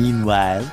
Meanwhile,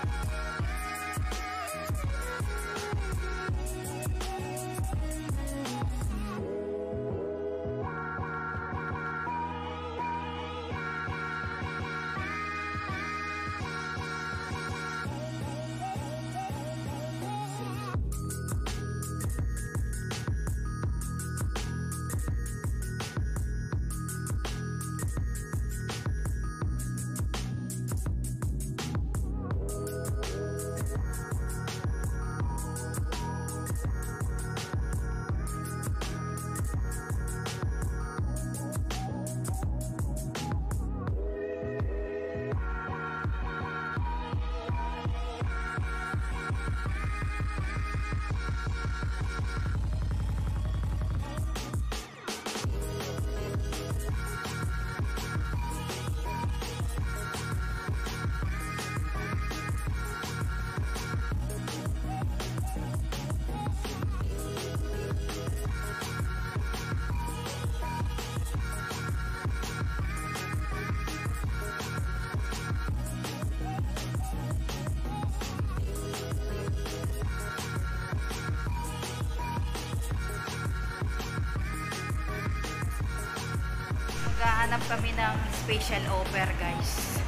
Maghahanap kami ng special offer, guys.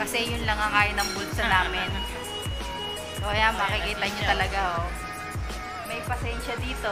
Kasi yun lang ang kaya ng bulsa namin. So, ayan, makikita nyo talaga, oh. May pasensya dito.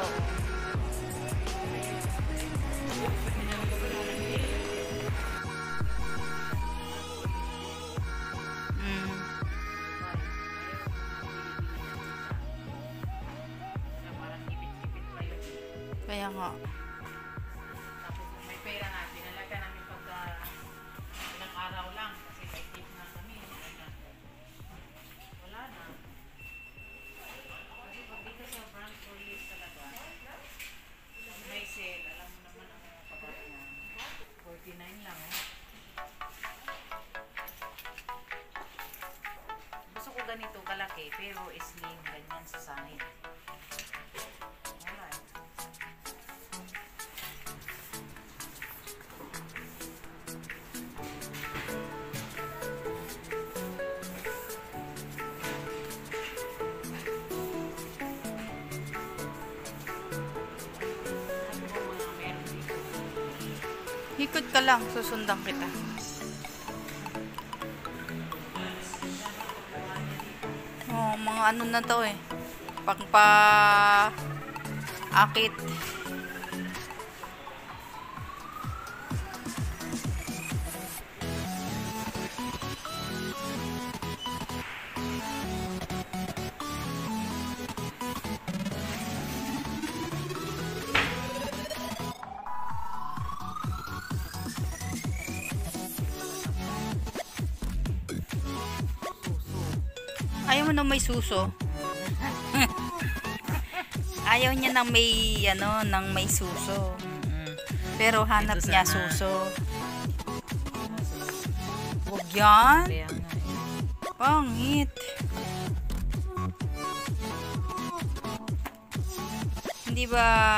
Ikot ka lang, susundan kita. Oh, mga ano na to eh. Pang pa akit. Suso. Ayaw niya ng may ano, ng may suso. Mm. Pero hanap Ito niya sana. suso. Huwag yan. Eh. Pangit. Hindi ba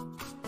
you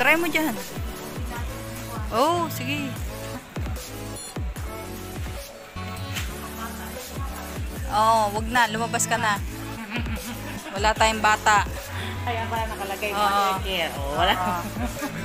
Try mo dyan. Oh, sige. Oh, wag na. Lumabas ka na. Wala tayong bata. Kaya pala nakalagay Oo. mother care. Oh, wala. Oo.